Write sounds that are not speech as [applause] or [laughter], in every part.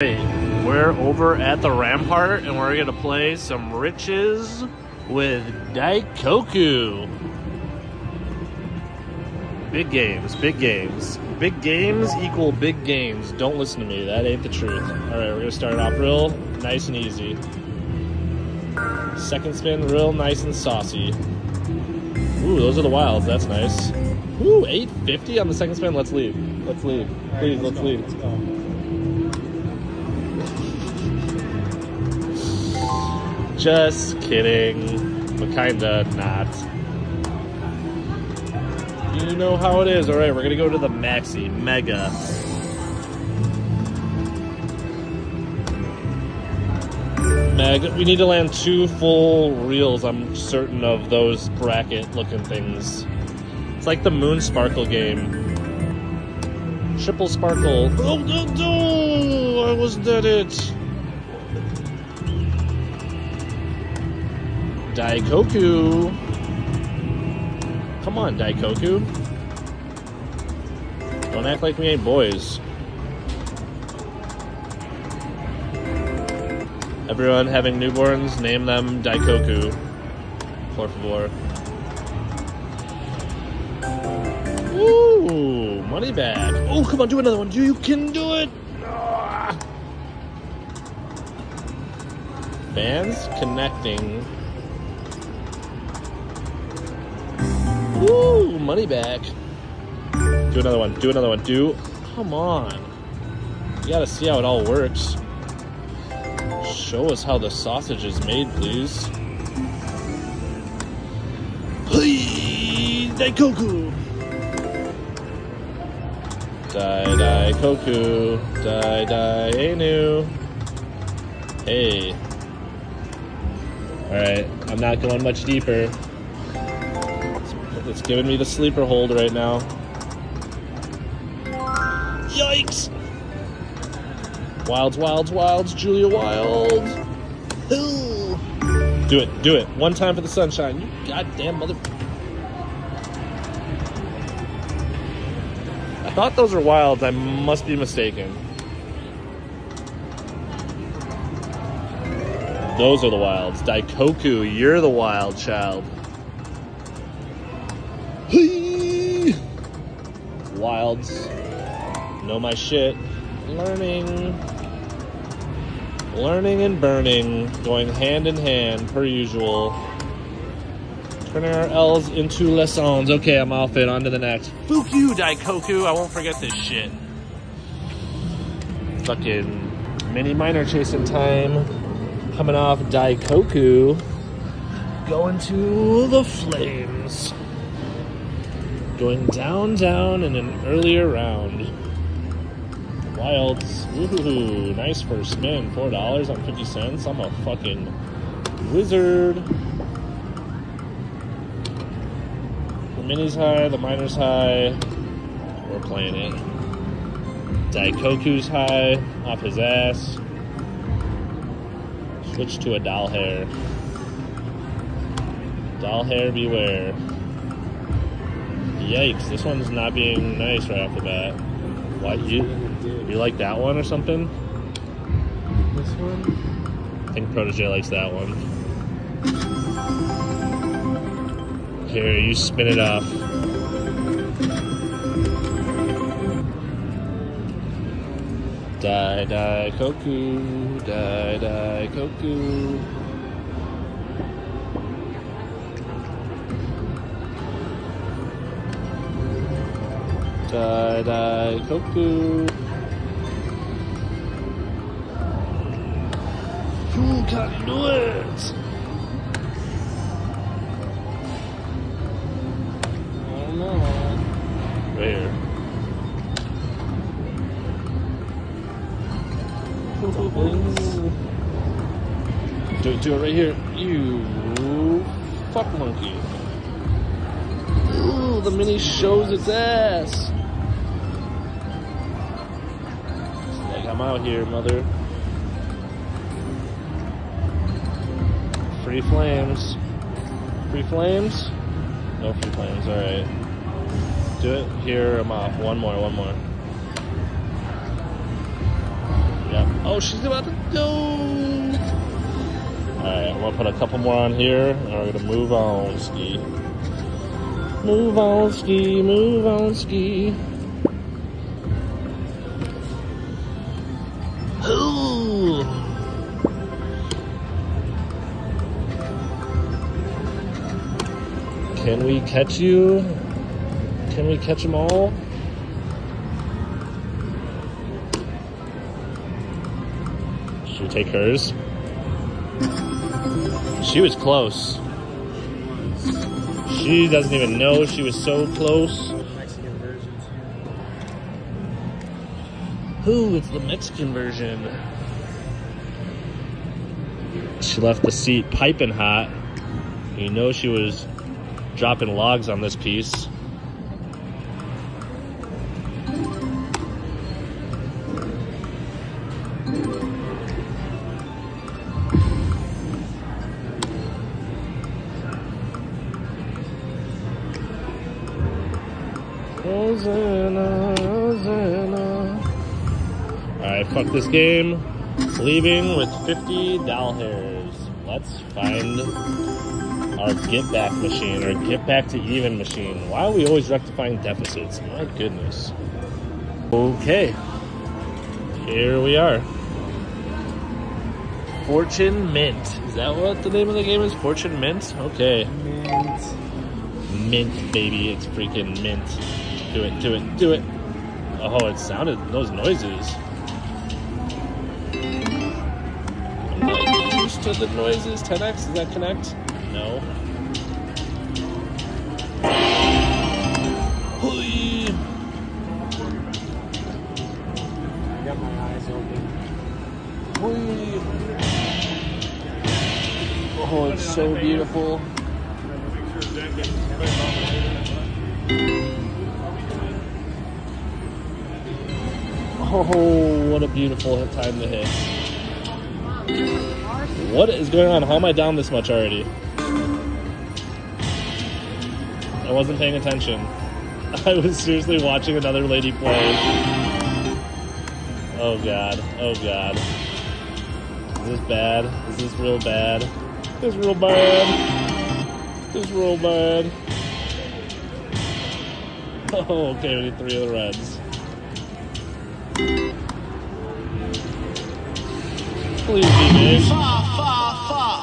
We're over at the Rampart and we're gonna play some Riches with Daikoku. Big games, big games. Big games equal big games. Don't listen to me, that ain't the truth. Alright, we're gonna start off real nice and easy. Second spin, real nice and saucy. Ooh, those are the wilds, that's nice. Ooh, 850 on the second spin, let's leave. Let's leave. Please, let's leave. Just kidding, but kinda not. You know how it is. All right, we're gonna go to the Maxi Mega. Meg, we need to land two full reels. I'm certain of those bracket looking things. It's like the Moon Sparkle game. Triple Sparkle. Oh, no, no! I was dead it. Daikoku. Come on, Daikoku. Don't act like we ain't boys. Everyone having newborns, name them Daikoku. Por favor. Ooh, money back. Oh, come on, do another one. You can do it. Ah. Fans connecting. Ooh, money back. Do another one. Do another one. Do. Come on. You gotta see how it all works. Show us how the sausage is made, please. Please, Daikoku. Dai Dai Koku. Dai Dai Anu. Hey. Alright, I'm not going much deeper. It's giving me the sleeper hold right now. Yikes! Wilds, wilds, wilds, Julia Wild. Ooh. Do it, do it. One time for the sunshine. You goddamn mother. I thought those were wilds. I must be mistaken. Those are the wilds. Daikoku, you're the wild child. Wilds. Know my shit. Learning. Learning and burning. Going hand in hand, per usual. Turning our L's into lessons. Okay, I'm off it. On to the next. Fuck you, Daikoku. I won't forget this shit. Fucking mini minor chasing time. Coming off Daikoku. Going to the flames going down, down in an earlier round. Wilds, ooh, nice first spin, $4 on 50 cents. I'm a fucking wizard. The mini's high, the minor's high. We're playing it. Daikoku's high, off his ass. Switch to a doll hair. Doll hair beware. Yikes, this one's not being nice right off the bat. Why you you like that one or something? This one? I think Protege likes that one. Here, you spin it off. Die, die, koku, die, die, koku. Die, die, koku. You can do it! Oh no. Where? Do it, do it right here. You fuck monkey. Ooh, the mini shows its ass. I'm out here, mother. Free flames. Free flames? No free flames, alright. Do it. Here, I'm off. One more, one more. Yep. Oh, she's about to go. Alright, I'm gonna put a couple more on here and we're gonna move on ski. Move on ski, move on ski. Can we catch you? Can we catch them all? Should we take hers? She was close. She doesn't even know she was so close. Ooh, it's the Mexican version. She left the seat piping hot. You know she was dropping logs on this piece. Rosanna, Rosanna. Alright, fuck this game. Leaving with 50 doll hairs. Let's find our get back machine or get back to even machine. Why are we always rectifying deficits? My goodness. Okay. Here we are. Fortune Mint. Is that what the name of the game is? Fortune Mint? Okay. Mint. Mint, baby. It's freaking mint. Do it, do it, do it. Oh, it sounded those noises. I'm not used to the noises. 10x, does that connect? No. Hui. I got my eyes open. Hui. Oh, it's so beautiful. Oh, what a beautiful time to hit. What is going on? How am I down this much already? I wasn't paying attention. [laughs] I was seriously watching another lady play. Oh god. Oh god. Is this bad? Is this real bad? This real bad. This real bad. [laughs] Oh, okay, we need three of the reds. Please be big.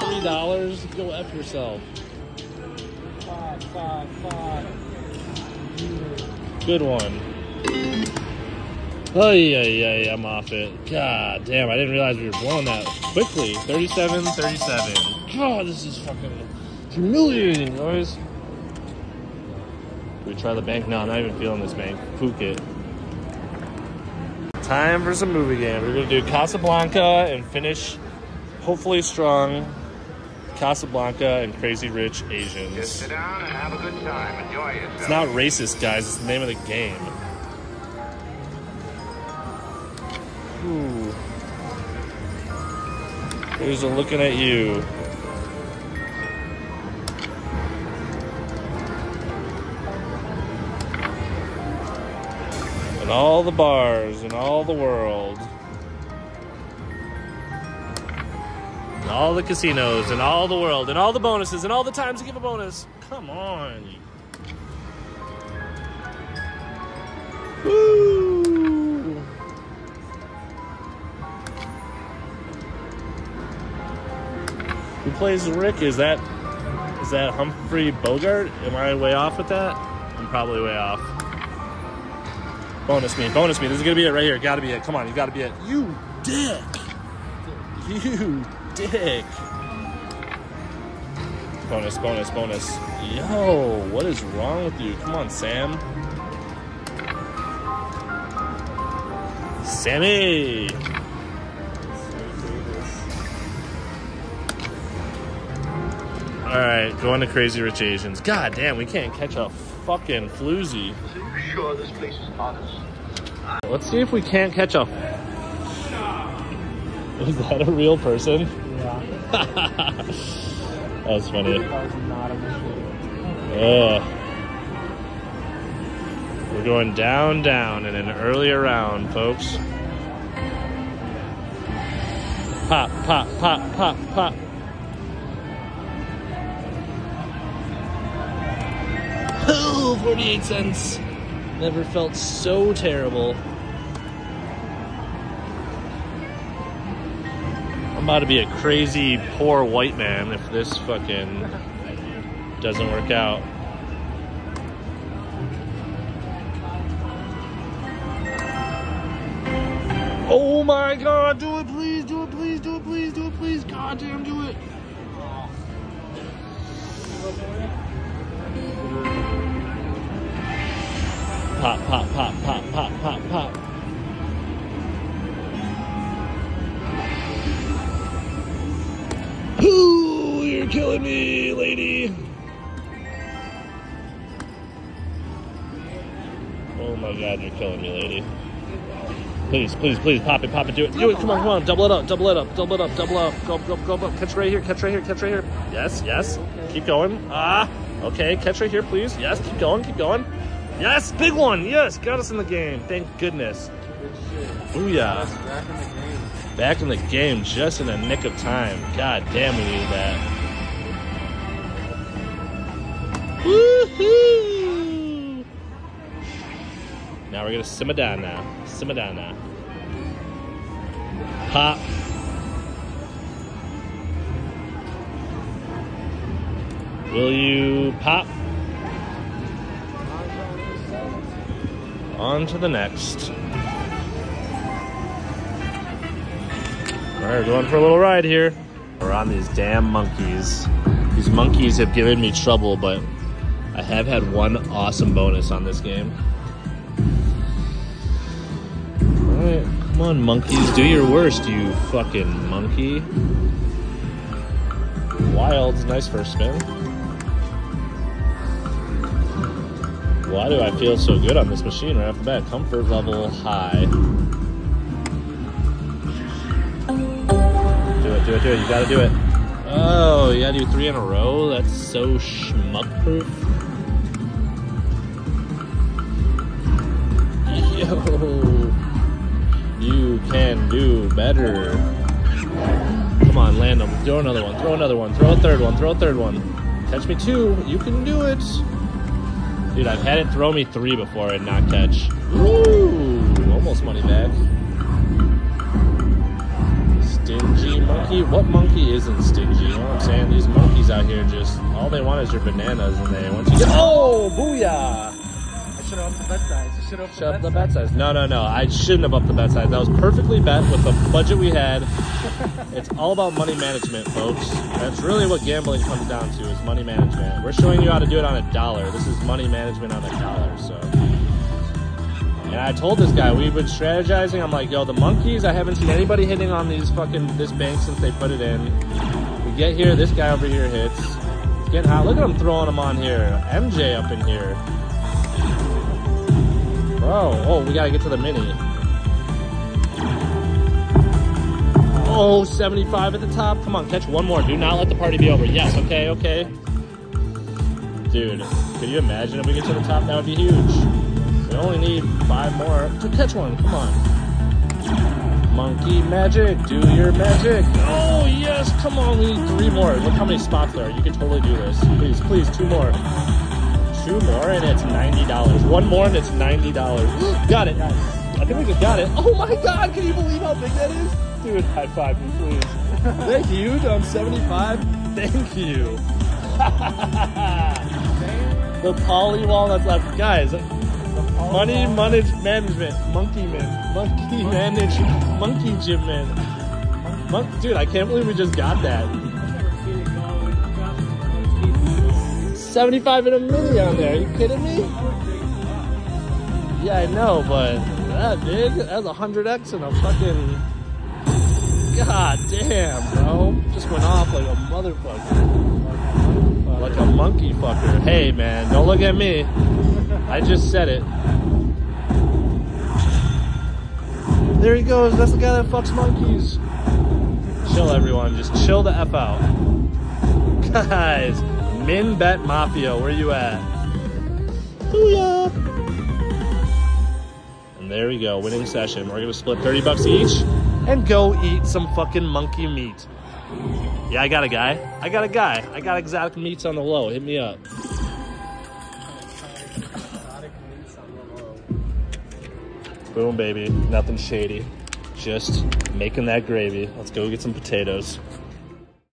Three dollars? Go F yourself. Five, five. Good one. Oh yeah, yeah, yeah, I'm off it. God damn, I didn't realize we were blowing that quickly. 37, 37. God, this is fucking humiliating, guys. We try the bank? No, I'm not even feeling this bank. Pook it. Time for some movie game. We're gonna do Casablanca and finish, hopefully strong, Casablanca and Crazy Rich Just Asians. sit down and have a good time. Enjoy yourself. It's not racist, guys. It's the name of the game. Ooh. Here's a looking at you. And all the bars in all the world. And all the casinos and all the world. And all the bonuses and all the times to give a bonus. Come on. Woo! Who plays Rick? Is that is that Humphrey Bogart? Am I way off with that? I'm probably way off. Bonus me, bonus me. This is gonna be it right here. Gotta be it. Come on, you gotta be it. You dick. [laughs] You dick. Bonus, bonus, bonus. Yo, what is wrong with you? Come on, Sam. Sammy! Alright, going to Crazy Rich Asians. God damn, we can't catch a fucking floozy. Are you sure this place is honest? Let's see if we can't catch a. Is that a real person? [laughs] That was funny. Ugh. We're going down, down in an earlier round, folks. Pop, pop, pop, pop, pop. Oh, 48 cents. Never felt so terrible. About to be a crazy poor white man if this fucking doesn't work out. Oh my god, do it please, do it please, do it please, do it please. God damn, do it. Pop, pop, pop, pop, pop, pop, pop. Killing me, lady. Oh my god, you're killing me, lady. Please, please, please, pop it, pop it, do it, do it. Come on, come on, double it up, double it up, double it up, double up. Go, go, go, go. Catch right here, catch right here, catch right here. Yes, yes. Keep going. Ah, okay, catch right here, please. Yes, keep going, keep going. Yes, big one. Yes, got us in the game. Thank goodness. In the. Back in the game just in the nick of time. God damn, we needed that. Woohoo! Now we're gonna simmer down now. Simmer down now. Pop. Will you pop? On to the next. We're going for a little ride here. We're on these damn monkeys. These monkeys have given me trouble, but I have had one awesome bonus on this game. Alright, come on, monkeys. Do your worst, you fucking monkey. Wild's nice first spin. Why do I feel so good on this machine right off the bat? Comfort level high. Do it, do it, do it. You gotta do it. Oh, you gotta do three in a row? That's so schmuck proof. [laughs] Yo, you can do better. Come on, land them. Throw another one. Throw another one. Throw a third one. Throw a third one. Catch me two. You can do it. Dude, I've had it throw me three before and not catch. Ooh, almost money back. Stingy monkey? What monkey isn't stingy? You know what I'm saying? These monkeys out here just, all they want is your bananas and they want you to. Oh, booyah! Should have upped the bet size. I should have upped Shut up the bet size. No, no, no. I shouldn't have upped the bet size. That was perfectly bet with the budget we had. [laughs] It's all about money management, folks. That's really what gambling comes down to is money management. We're showing you how to do it on a dollar. This is money management on a dollar, so. And I told this guy, we've been strategizing. I'm like, yo, the monkeys, I haven't seen anybody hitting on these fucking, this bank since they put it in. We get here, this guy over here hits. He's getting hot. Look at him throwing them on here. MJ up in here. Bro, oh, we gotta get to the mini. Oh, 75 at the top. Come on, catch one more. Do not let the party be over. Yes, okay, okay. Dude, could you imagine if we get to the top? That would be huge. We only need five more to catch one. Come on. Monkey magic, do your magic. Oh, yes, come on. We need three more. Look how many spots there are. You can totally do this. Please, please, two more. Two more and it's $90. One more and it's $90. [gasps] got it. I think we just got it. [gasps] Oh my god, can you believe how big that is? Dude, high five me, please. [laughs] Thank you, I'm 75. Thank you. [laughs] the poly wall that's left. Guys, money manage management. Monkey man. Monkey manage. Monkey gym man. Mon- Dude, I can't believe we just got that. 75 in a mini on there. Are you kidding me? Yeah, I know, but that big? That's a 100x and a fucking. God damn, bro. Just went off like a motherfucker. Like a monkey fucker. Hey, man, don't look at me. I just said it. There he goes. That's the guy that fucks monkeys. Chill, everyone. Just chill the F out. [laughs] Guys, Min Bet Mafia, where you at? Booyah! And there we go, winning session. We're gonna split 30 bucks each. and go eat some fucking monkey meat. Yeah, I got a guy. I got a guy. I got exotic meats on the low. Hit me up. Boom, baby. Nothing shady. Just making that gravy. Let's go get some potatoes.